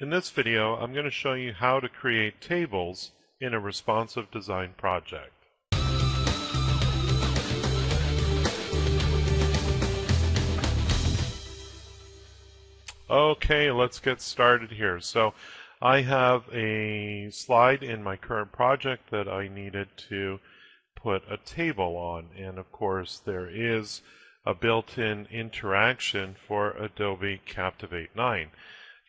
In this video, I'm going to show you how to create tables in a responsive design project. Okay, let's get started here. So I have a slide in my current project that I needed to put a table on. And of course, there is a built-in interaction for Adobe Captivate 9.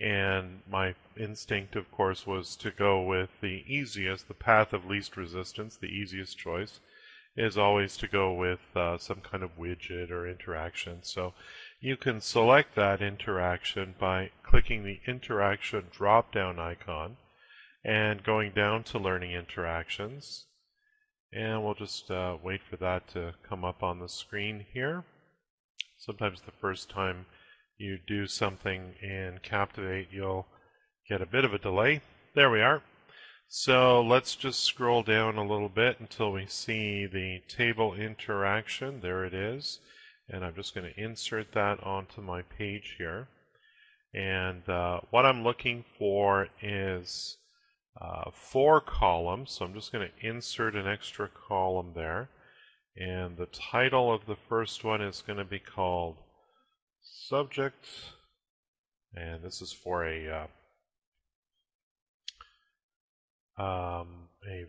And my instinct, of course, was to go with the easiest, the path of least resistance, the easiest choice is always to go with uh, some kind of widget or interaction. So you can select that interaction by clicking the interaction drop down icon and going down to learning interactions. And we'll just uh, wait for that to come up on the screen here. Sometimes the first time you do something in Captivate, you'll get a bit of a delay. There we are. So let's just scroll down a little bit until we see the table interaction. There it is. And I'm just going to insert that onto my page here. And uh, what I'm looking for is uh, four columns. So I'm just going to insert an extra column there. And the title of the first one is going to be called Subject. And this is for a uh, um, a,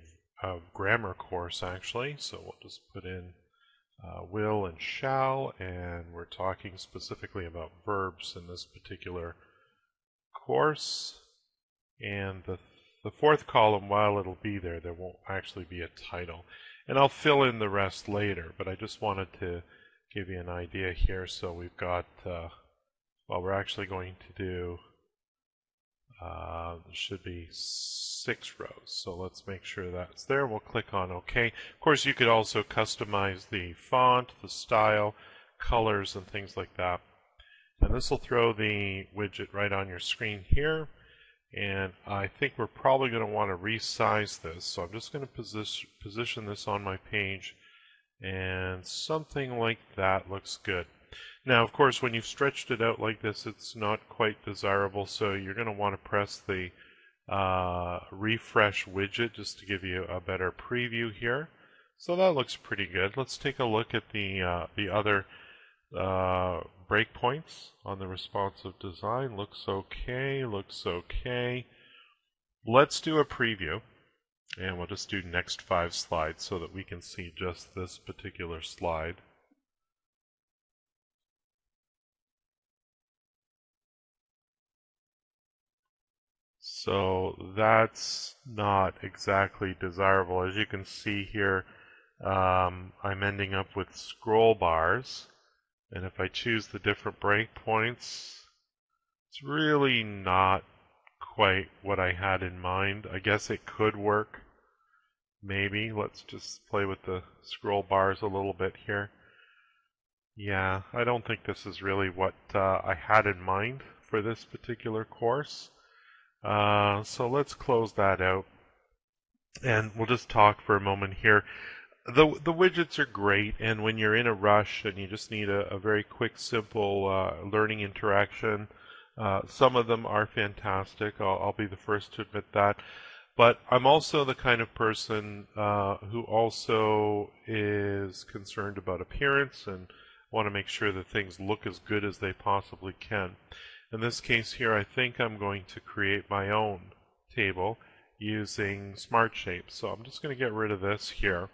a, grammar course, actually. So we'll just put in uh, will and shall, and we're talking specifically about verbs in this particular course. And the, the fourth column, while it'll be there, there won't actually be a title. And I'll fill in the rest later, but I just wanted to give you an idea here. So we've got, uh, well, we're actually going to do, uh, should be six rows. So let's make sure that's there. We'll click on OK. Of course, you could also customize the font, the style, colors, and things like that. And this will throw the widget right on your screen here. And I think we're probably going to want to resize this. So I'm just going to position, position this on my page. And something like that looks good. Now, of course, when you've stretched it out like this, it's not quite desirable. So you're going to want to press the uh, refresh widget just to give you a better preview here. So that looks pretty good. Let's take a look at the, uh, the other uh, breakpoints on the responsive design. Looks okay, looks okay. Let's do a preview. And we'll just do next five slides so that we can see just this particular slide. So that's not exactly desirable. As you can see here, um, I'm ending up with scroll bars. And if I choose the different breakpoints, it's really not quite what I had in mind. I guess it could work. Maybe. Let's just play with the scroll bars a little bit here. Yeah, I don't think this is really what uh, I had in mind for this particular course. Uh, so let's close that out. And we'll just talk for a moment here the the widgets are great, and when you're in a rush and you just need a, a very quick, simple uh, learning interaction, uh, some of them are fantastic. I'll, I'll, be the first to admit that. But I'm also the kind of person uh, who also is concerned about appearance and want to make sure that things look as good as they possibly can. In this case here, I think I'm going to create my own table using Smart Shapes. So I'm just going to get rid of this here.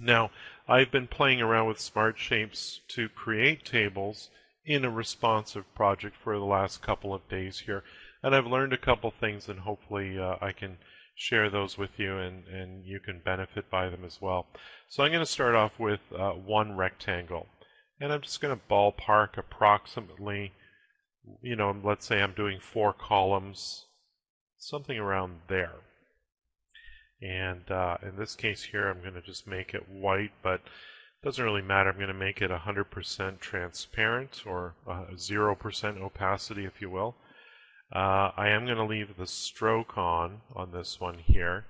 Now, I've been playing around with smart shapes to create tables in a responsive project for the last couple of days here. And I've learned a couple things and hopefully uh, I can share those with you and, and you can benefit by them as well. So I'm going to start off with uh, one rectangle. And I'm just going to ballpark approximately, you know, let's say I'm doing four columns, something around there. And uh, in this case here, I'm going to just make it white, but doesn't really matter. I'm going to make it 100% transparent or 0% uh, opacity, if you will. Uh, I am going to leave the stroke on on this one here.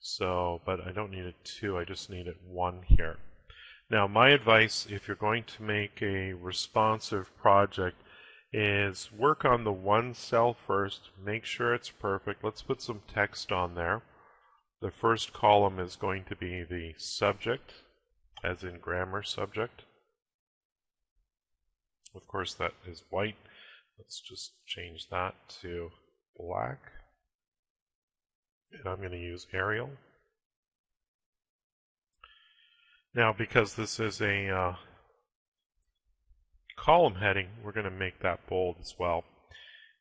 So, but I don't need it two, I just need it one here. Now, my advice, if you're going to make a responsive project, is work on the one cell first, make sure it's perfect. Let's put some text on there. The first column is going to be the subject, as in grammar subject. Of course, that is white. Let's just change that to black. And I'm going to use Arial. Now, because this is a uh, column heading, we're going to make that bold as well.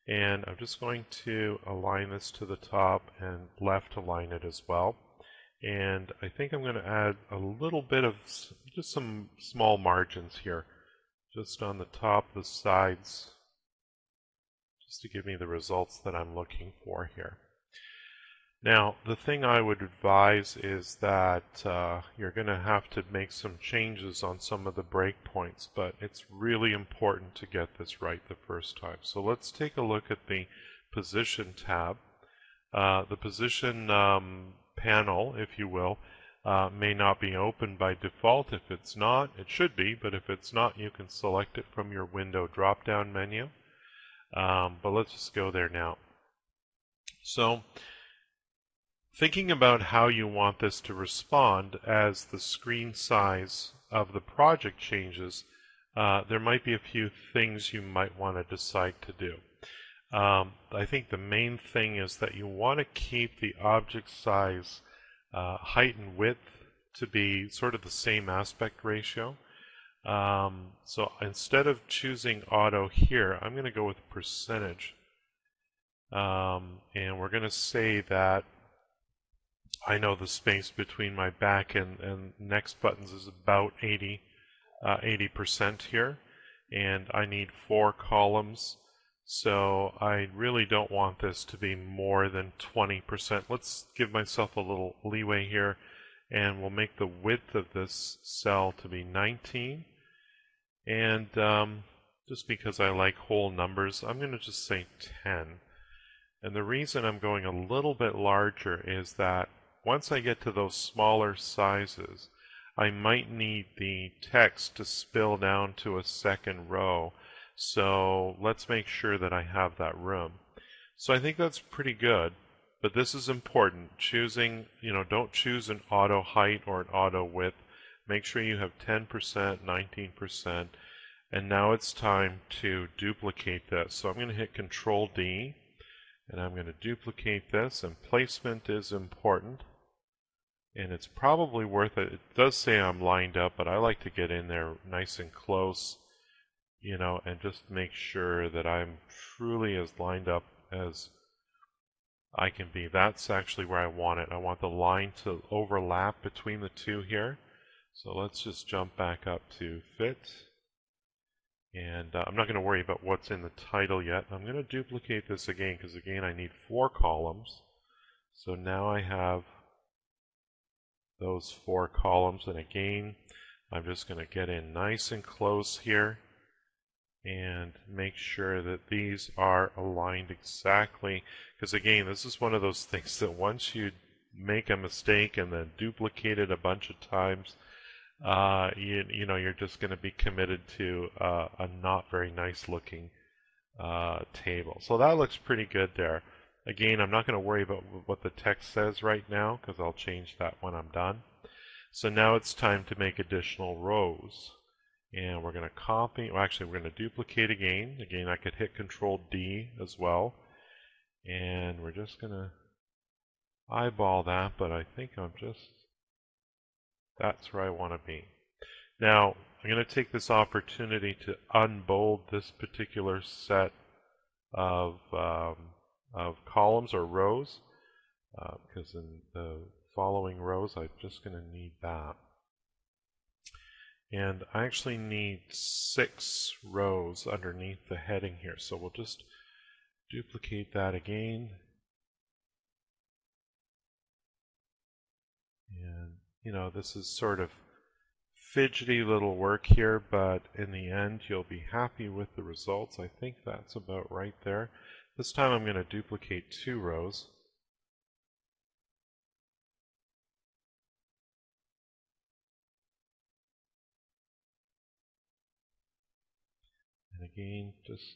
And I'm just going to align this to the top and left align it as well. And I think I'm going to add a little bit of just some small margins here, just on the top, the sides, just to give me the results that I'm looking for here. Now, the thing I would advise is that uh, you're going to have to make some changes on some of the breakpoints, but it's really important to get this right the first time. So let's take a look at the Position tab. Uh, the Position um, panel, if you will, uh, may not be open by default. If it's not, it should be, but if it's not, you can select it from your window drop-down menu. Um, but let's just go there now. So, Thinking about how you want this to respond as the screen size of the project changes, uh, there might be a few things you might want to decide to do. Um, I think the main thing is that you want to keep the object size uh, height and width to be sort of the same aspect ratio. Um, so instead of choosing auto here, I'm going to go with percentage. Um, and we're going to say that I know the space between my back and, and next buttons is about 80, uh, 80% here. And I need four columns. So I really don't want this to be more than 20%. Let's give myself a little leeway here. And we'll make the width of this cell to be 19. And um, just because I like whole numbers, I'm going to just say 10. And the reason I'm going a little bit larger is that once I get to those smaller sizes, I might need the text to spill down to a second row. So let's make sure that I have that room. So I think that's pretty good, but this is important. Choosing, you know, don't choose an auto height or an auto width. Make sure you have 10%, 19%, and now it's time to duplicate this. So I'm going to hit Control D, and I'm going to duplicate this, and placement is important and it's probably worth it. It does say I'm lined up, but I like to get in there nice and close, you know, and just make sure that I'm truly as lined up as I can be. That's actually where I want it. I want the line to overlap between the two here. So let's just jump back up to fit. And uh, I'm not going to worry about what's in the title yet. I'm going to duplicate this again because again I need four columns. So now I have those four columns. And again, I'm just going to get in nice and close here and make sure that these are aligned exactly. Because again, this is one of those things that once you make a mistake and then duplicate it a bunch of times, uh, you, you know, you're just going to be committed to uh, a not very nice looking uh, table. So that looks pretty good there. Again, I'm not going to worry about what the text says right now because I'll change that when I'm done. So now it's time to make additional rows. And we're going to copy, well actually we're going to duplicate again. Again, I could hit Control D as well. And we're just going to eyeball that, but I think I'm just, that's where I want to be. Now, I'm going to take this opportunity to unbold this particular set of um, of columns or rows uh, because in the following rows I'm just going to need that. And I actually need six rows underneath the heading here. So we'll just duplicate that again. And, you know, this is sort of fidgety little work here, but in the end you'll be happy with the results. I think that's about right there. This time I'm going to duplicate two rows. Again, just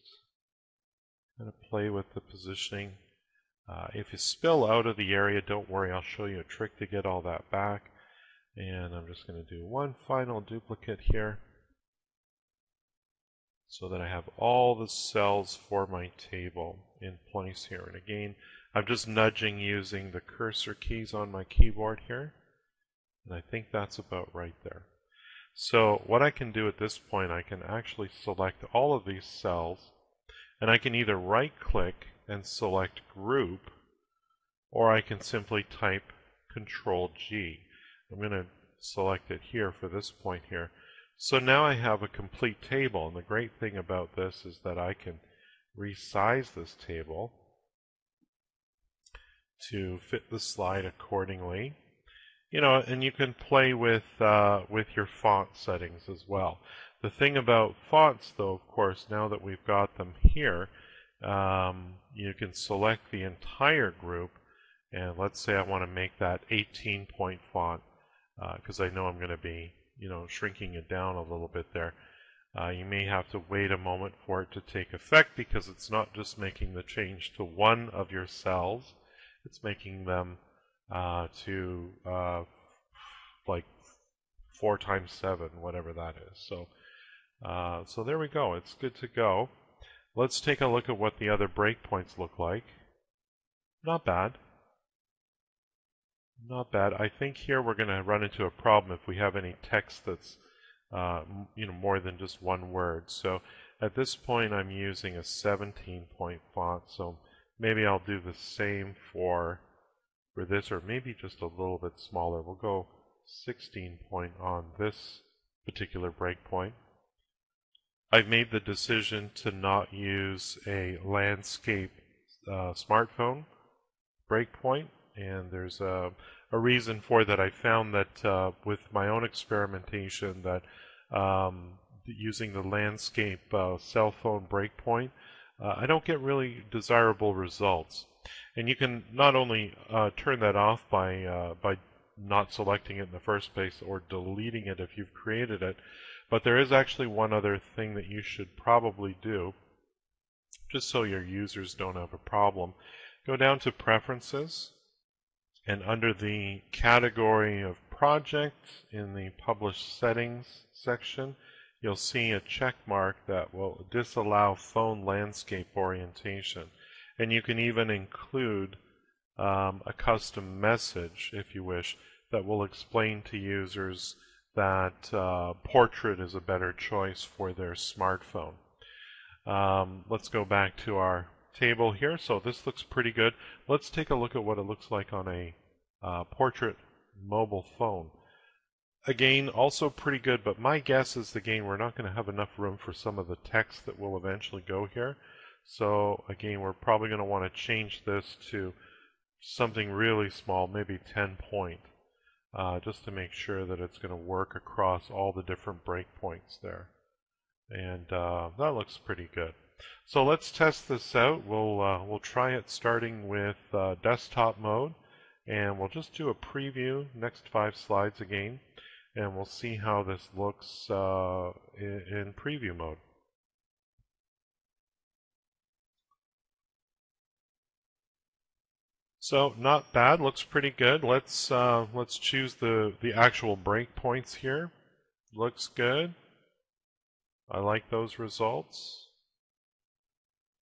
kind of play with the positioning. Uh, if you spill out of the area, don't worry, I'll show you a trick to get all that back. And I'm just going to do one final duplicate here so that I have all the cells for my table in place here. And again, I'm just nudging using the cursor keys on my keyboard here. And I think that's about right there. So what I can do at this point, I can actually select all of these cells and I can either right click and select group or I can simply type control G. I'm going to select it here for this point here. So now I have a complete table and the great thing about this is that I can resize this table to fit the slide accordingly. You know, and you can play with uh, with your font settings as well. The thing about fonts, though, of course, now that we've got them here, um, you can select the entire group, and let's say I want to make that 18 point font because uh, I know I'm going to be, you know, shrinking it down a little bit there. Uh, you may have to wait a moment for it to take effect because it's not just making the change to one of your cells, it's making them uh, to uh, like four times seven, whatever that is. So, uh, so there we go. It's good to go. Let's take a look at what the other breakpoints look like. Not bad. Not bad. I think here we're going to run into a problem if we have any text that's uh, you know more than just one word. So at this point I'm using a 17 point font. So maybe I'll do the same for for this or maybe just a little bit smaller. We'll go 16 point on this particular breakpoint. I've made the decision to not use a landscape uh, smartphone breakpoint and there's a, a, reason for that. I found that uh, with my own experimentation that um, using the landscape uh, cell phone breakpoint uh, I don't get really desirable results. And you can not only uh, turn that off by, uh, by not selecting it in the first place or deleting it if you've created it, but there is actually one other thing that you should probably do, just so your users don't have a problem. Go down to Preferences, and under the category of project in the Publish Settings section, you'll see a check mark that will disallow phone landscape orientation. And you can even include um, a custom message, if you wish, that will explain to users that uh, portrait is a better choice for their smartphone. Um, let's go back to our table here. So this looks pretty good. Let's take a look at what it looks like on a uh, portrait mobile phone. Again, also pretty good, but my guess is, again, we're not going to have enough room for some of the text that will eventually go here. So, again, we're probably going to want to change this to something really small, maybe 10 point, uh, just to make sure that it's going to work across all the different breakpoints there. And uh, that looks pretty good. So let's test this out. We'll, uh, we'll try it starting with uh, desktop mode. And we'll just do a preview, next five slides again and we'll see how this looks uh, in, in preview mode. So not bad, looks pretty good. Let's uh, let's choose the the actual breakpoints here. Looks good. I like those results.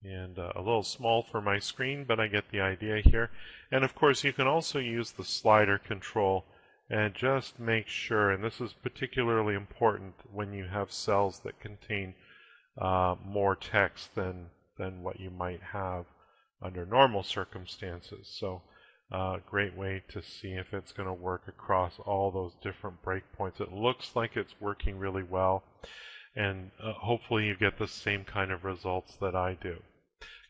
And uh, a little small for my screen, but I get the idea here. And of course, you can also use the slider control and just make sure, and this is particularly important when you have cells that contain uh, more text than, than what you might have under normal circumstances. So uh, great way to see if it's going to work across all those different breakpoints. It looks like it's working really well, and uh, hopefully you get the same kind of results that I do.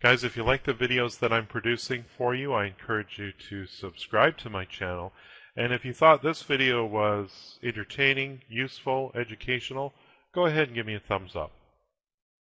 Guys, if you like the videos that I'm producing for you, I encourage you to subscribe to my channel and if you thought this video was entertaining, useful, educational, go ahead and give me a thumbs up.